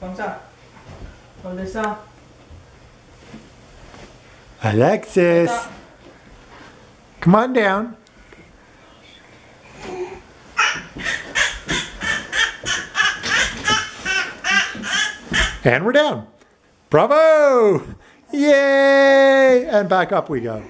Comme. this up. Alexis, come on down. And we're down. Bravo! Yay! And back up we go.